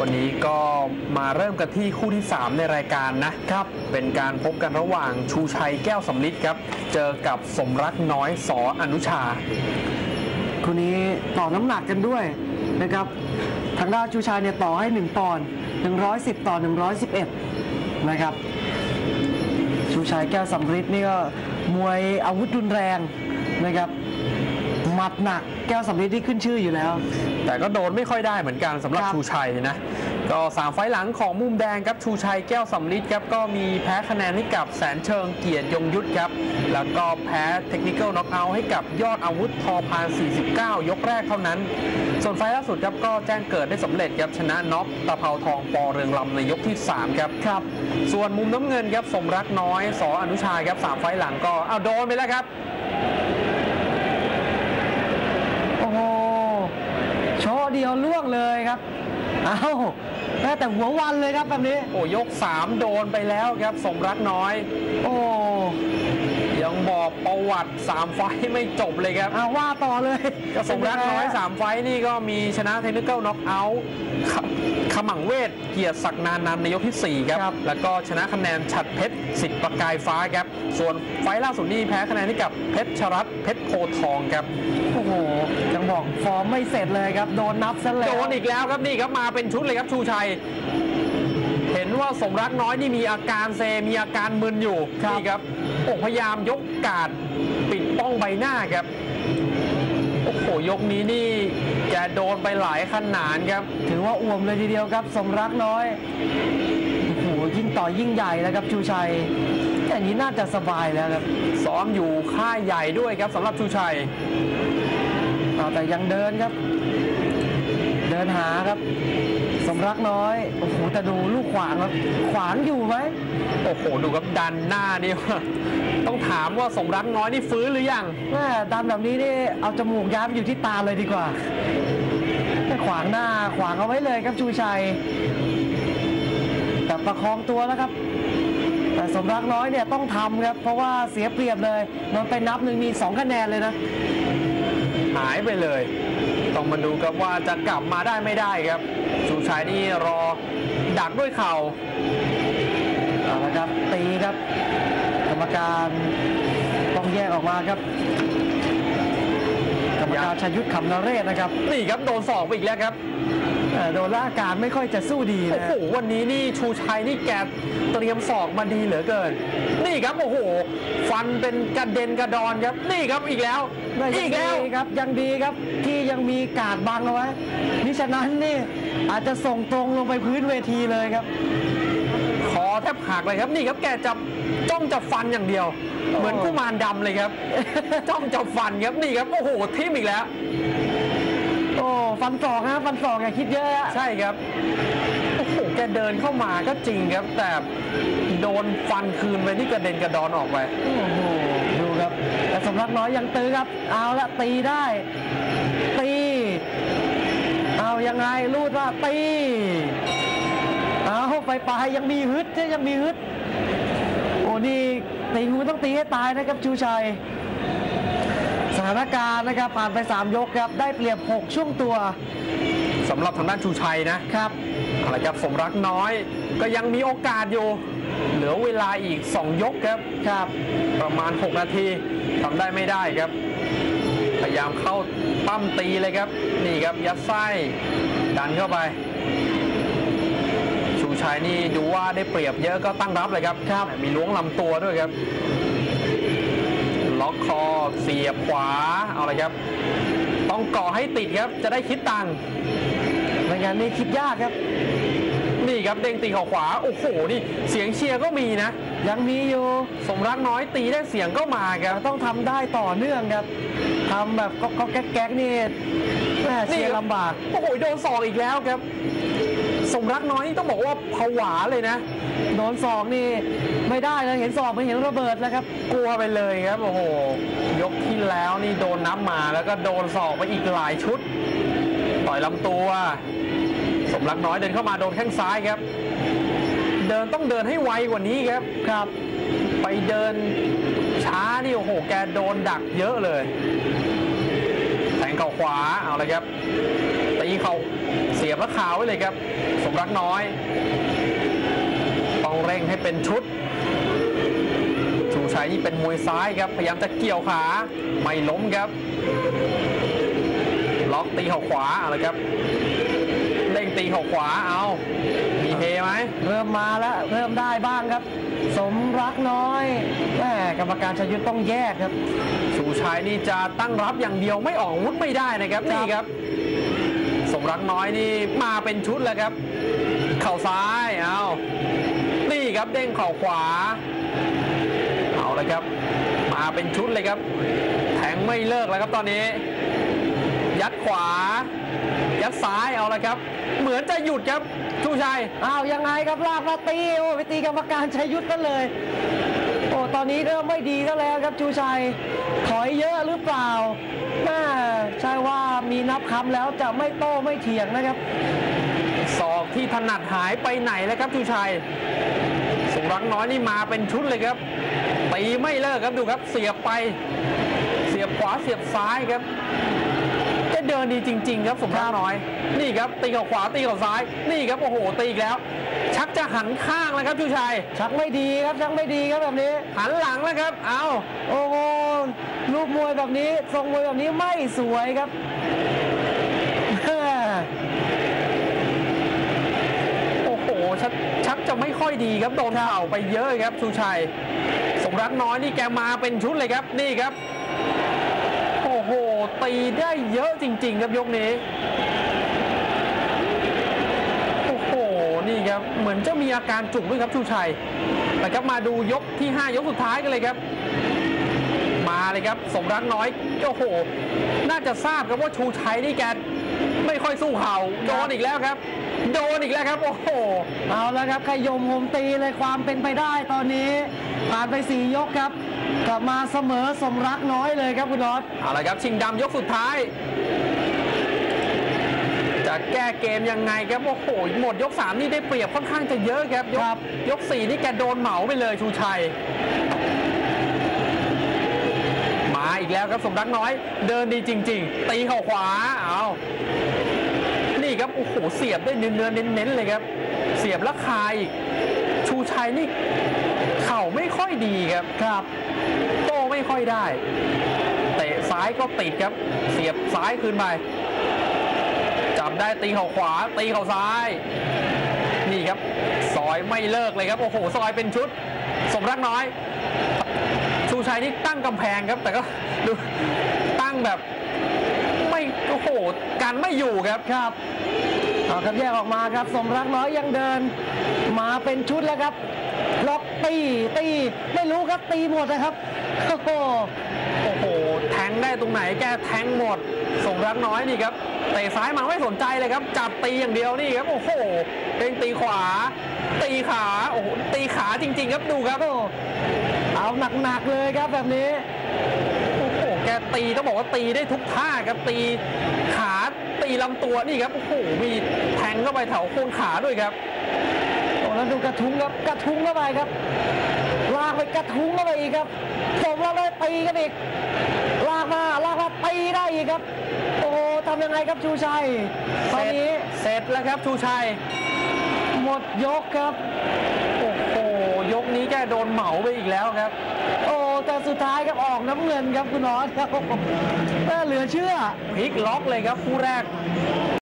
วันนี้ก็มาเริ่มกันที่คู่ที่ 3 ในรายการนะครับ เป็นการพบกันระหว่างชูชัยแก้วสำลิดครับ เจอกับสมรักน้อยสออนุชา คู่นี้ต่อน้ำหนักกันด้วยนะครับ ทางด้านชูชายเนี่ยต่อให้ 1ปอนด์110 ต่อ 111 นะครับ ชูชายแก้วสำริดนี่ก็มวยอาวุธรุนแรงนะครับ หมัดหนักแก้วสำริดที่ขึ้นชื่ออยู่แล้ว แต่ก็โดนไม่ค่อยได้เหมือนกันสำหรับครับ ชูชัยนะก็สามไฟล์หลังของมุมแดงครับชูชัยแก้วสำลิดครับก็มีแพ้คะแนนให้กับแสนเชิงเกียรติยงยุทธครับแล้วก็แพ้เทคนิค a l น็อกเอาท์ให้กับยอดอาวุธทอพาน 49 ยกแรกเท่านั้น ส่วนไฟล์ล่าสุดครับก็แจ้งเกิดได้สำเร็จครับชนะน็อกตะเภาทองปอเรืองลำในยกที่3ครับ ครับ ส่วนมุมน้ำเงินครับสมรักน้อยสออนุชาครับสามไฟล์หลังก็เอาโดนไปแล้วครับ โอ้โหโชว์ เดียวล่วงเลยครับ เอ้าแม้แต่หัววันเลยครับแบบนี้ โอ้ยก 3 โดนไปแล้วครับสมรักน้อย โอ้ยัง บอกประวัติ 3 ไฟล์ไม่จบเลยครับเอาว่าต่อเลยก็สมรักน้อย3ไฟล์นี่ก็มีชนะเทคนิค a l น็อกเอาท์ขมังเวทเกียรติศักดิ์นานนำในยกที่4ครับครับ แล้วก็ชนะคะแนนฉัดเพชรสิทธิ์ประกายฟ้าครับ ส่วนไฟล์ล่าสุดนี่แพ้คะแนนให้กับเพชรชรัตน์เพชรโพธิ์ทองครับ โอ้โหยังบอกฟอร์มไม่เสร็จเลยครับ โดนนับซะแล้วโดนอีกแล้วครับนี่ครับมาเป็นชุดเลยครับชูชัยเห็นว่าสมรักน้อยนี่มีอาการเซมีอาการมึนอยู่ครับนี่ครับ โอ้พยายามยกกาดปิดป้องใบหน้าครับ โอ้โหยกนี้นี่แกโดนไปหลายขนาดครับ ถือว่าอ่วมเลยทีเดียวครับสมรักน้อยโอ้โหยิ่งต่อยิ่งใหญ่แล้วครับชูชัยแต่นี้น่าจะสบายแล้วครับซ้อมอยู่ค่ายใหญ่ด้วยครับสำหรับชูชัยแต่ยังเดินครับ ดินหาครับ สมรักน้อย โอ้โหแต่ดูลูกขวางครับ ขวางอยู่ไหมโอ้โห ดูครับดันหน้านี่ต้องถามว่าสมรักน้อยนี่ฟื้นหรือยังแม่ดันแบบนี้นี่เอาจมูกย้ำอยู่ที่ตาเลยดีกว่าแค่ขวางหน้าขวางเอาไว้เลยครับชูชัยแต่ประคองตัวแล้วครับ แต่สมรักน้อยเนี่ยต้องทำครับ เพราะว่าเสียเปรียบเลยนอนไปนับหนึ่งมี 2 คะแนนเลยนะ หายไปเลย ต้องมาดูครับว่าจะกลับมาได้ไม่ได้ครับ สุชัยนี่รอดักด้วยเข่าเอาละครับตีครับ กรรมการต้องแยกออกมาครับกรรมการชยุทธขำนเรศนะครับ นี่ครับโดนสอกไปอีกแล้วครับ โดนล่าการไม่ค่อยจะสู้ดีโอ้นะโหวันนี้นี่ชูชัยนี่แกเตรียมศอกมาดีเหลือเกิน นี่ครับโอ้โห ฟันเป็นกระเด็นกระดอนครับนี่ครับอีกแล้วได้ยัอีงกแล้วดีครับยังดีครับที่ยังมีการดบังเอาไว้มิฉะนั้นนี่อาจจะส่งตรงลงไปพื้นเวทีเลยครับคอแทบหักเลยครับนี่ครับแกจะจ้องจะฟันอย่างเดียวโอ้เหมือนกุมารดำเลยครับ จ้องจะฟันครับนี่ครับโอ้โหทิ่มอีกแล้วโอ้ ฟันศอกนะฟันศอกอย่าคิดเยอะฮะใช่ครับโอ้โหแกเดินเข้ามาก็จริงครับ แต่โดนฟันคืนไปนี่กระเด็นกระดอนออกไปโอ้โหดูครับ แต่สมรักน้อยยังตื้อครับ เอาละตีได้ ตี เอายังไงลูดว่าตี เอาไปปลายยังมีฮึดยังมีฮึดโอ้นี่ตีงูต้องตีให้ตายนะครับชูชัยส ถานการณ์นะครับ ผ่านไป 3 ยกครับ ได้เปรียบ 6 ช่วงตัวสำหรับทางด้านชูชัยนะครับอะไรครับสมรักน้อย ก็ยังมีโอกาสอยู่ เหลือเวลาอีก 2 ยกครับครับ ประมาณ 6 นาทีทำได้ไม่ได้ครับ พยายามเข้าปั้มตีเลยครับ นี่ครับยัดไส้ดันเข้าไปชูชัยนี่ดูว่าได้เปรียบเยอะก็ตั้งรับเลยครับครับมีล้วงลำตัวด้วยครับล็ อกคอเสียบขวาเอาเลยครับ ต้องเกาะให้ติดครับจะได้คิดตังค์ไม่งั้นนี่คิดยากครับ นี่ครับเด้งตีเข่าขวาโอ้โหนี่เสียงเชียร์ก็มีนะ ยังมีอยู่สมรักน้อยตีได้เสียงก็มาครับต้องทำได้ต่อเนื่องครับทำแบบก็ก็แก๊กแก๊กนี่แม่เชียร์ลำบากโอ้โหโดนศอกอีกแล้วครับ สมรักน้อยนี่ต้องบอกว่าผวาเลยนะโดนศอกนี่ไม่ได้เลยเห็นศอกไม่เห็นระเบิดแล้วครับกลัวไปเลยครับโอ้โหยกที่แล้วนี่โดนนับมาแล้วก็โดนศอกไปอีกหลายชุด ต่อยลำตัว สมรักน้อยเดินเข้ามาโดนแข้งซ้ายครับ เดินต้องเดินให้ไวกว่านี้ครับครับ ไปเดินช้านี่โอ้โหแกโดนดักเยอะเลยแทงเข่าขวาเอาเลยครับตีเข่า เสียบราคาไว้เลยครับ สมรักน้อย ต้องเร่งให้เป็นชุด ชูชัยนี่เป็นมวยซ้ายครับ พยายามจะเกี่ยวขา ไม่ล้มครับ ล็อกตีเข่าขวาเอาละครับเร่งตีเข่าขวาเอา มีเฮไหมเริ่มมาแล้วเริ่มได้บ้างครับ สมรักน้อยแม่กรรมการชยุทธต้องแยกครับชูชัยนี่จะตั้งรับอย่างเดียวไม่ออกอาวุธไม่ได้นะครับครับนี่ครับสม รักน้อยนี่มาเป็นชุดแล้วครับ เข่าซ้ายเอานี่ครับเด้งเข่าขวา เอาเลยครับ มาเป็นชุดเลยครับ แทงไม่เลิกแล้วครับตอนนี้ ยัดขวา ยัดซ้ายเอาละครับ เหมือนจะหยุดครับชูชัยอ้าวยังไงครับลากมาตีโอ้ไปตีกรรมการชัยุทธกันเลย โอ้ตอนนี้เริ่มไม่ดีก็แล้วครับชูชัย ถอยเยอะหรือเปล่าแม่ใช่ว่ามีนับคำแล้วจะไม่โต้ไม่เถียงนะครับศอกที่ถนัดหายไปไหนแล้วครับชูชัยสมรักน้อยนี่มาเป็นชุดเลยครับตีไม่เลิกครับดูครับ เสียบไป เสียบขวาเสียบซ้ายครับจะเดินดีจริง ๆ ครับสมรักน้อย นี่ครับตีเข่าขวาตีเข่าซ้าย นี่ครับโอ้โหตีอีกแล้ว ชักจะหันข้างแล้วครับชูชัยชักไม่ดีครับชักไม่ดีครับแบบนี้ หันหลังแล้วครับ เอาโอ้โห ลูกมวยแบบนี้ ทรงมวยแบบนี้ไม่สวยครับโอ้โหชักชักจะไม่ค่อยดีครับโดนเข่าไปเยอะครับชูชัย สมรักน้อยนี่แกมาเป็นชุดเลยครับนี่ครับ โอ้โหตีได้เยอะจริง ๆ ครับยกนี้โอ้โหนี่ครับเหมือนจะมีอาการจุกด้วยครับชูชัยแต่ครับมาดูยกที่ 5 ยกสุดท้ายกันเลยครับ เลยครับสมรักน้อยโอ้โห น่าจะทราบครับว่าชูชัยนี่แกไม่ค่อยสู้เข่าโดนอีกแล้วครับ โดนอีกแล้วครับ โอ้โห เอาแล้วครับขยมโหมตีเลยความเป็นไปได้ตอนนี้ ผ่านไปสี่ยกครับ กลับมาเสมอสมรักน้อยเลยครับคุณน็อตเอาละครับชิงดำยกสุดท้าย จะแก้เกมยังไงครับโอ้โหหมดยก3นี่ได้เปรียบค่อนข้างจะเยอะครับ ยกครับยก4นี่แกโดนเหมาไปเลยชูชัยมา อีกแล้วครับสมรักน้อย เดินดีจริง ๆ ตีเข่าขวาเอานี่ครับโอ้โหเสียบได้เนื้อๆเน้นๆเลยครับ เสียบแล้วคายอีกชูชัยนี่เข่าไม่ค่อยดีครับครับ โต้ไม่ค่อยได้เตะซ้ายก็ติดครับ เสียบซ้ายคืนไปจับได้ตีเข่าขวา ตีเข่าซ้าย นี่ครับซอยไม่เลิกเลยครับโอ้โหซอยเป็นชุด สมรักน้อย ชูชัยนี่ตั้งกำแพงครับ แต่ก็ดูตั้งแบบไม่โอ้โหการไม่อยู่ครับครับเอาครับแยกออกมาครับสมรักน้อยยังเดิน มาเป็นชุดแล้วครับล็อกตีตีไม่รู้ครับตีหมดนะครับโอ้โหโอ้โหแทงได้ตรงไหนแกแทงหมดสมรักน้อยนี่ครับเตะซ้ายมาไม่สนใจเลยครับ จับตีอย่างเดียวนี่ครับโอ้โหเด้งตีขวา ตีขาโอ้โหตีขาจริง ๆ ครับดูครับโอ้ เอาหนักๆเลยครับแบบนี้โอ้โหแกตีต้องบอกว่าตีได้ทุกท่าครับตีขาตีลำตัวนี่ครับโอ้โหมีแทงเข้าไปแถวโคนขาด้วยครับโอ้แล้วดูกระทุ้งครับกระทุ้งเข้าไปครับลากไปกระทุ้งเข้าไปอีกครับสมรักน้อยตีกันอีกลากมาลากมาตีได้อีกครับ โอ้โหทำยังไงครับชูชัยตอนนี้เสร็จแล้วครับชูชัยหมดยกครับโอ้โหยก นี้แกโดนเหมาไปอีกแล้วครับ โอ้แต่สุดท้ายครับออกน้ำเงินครับคุณนอสครับน่เหลือเชื่อพลิกล็อกเลยครับคู่แรก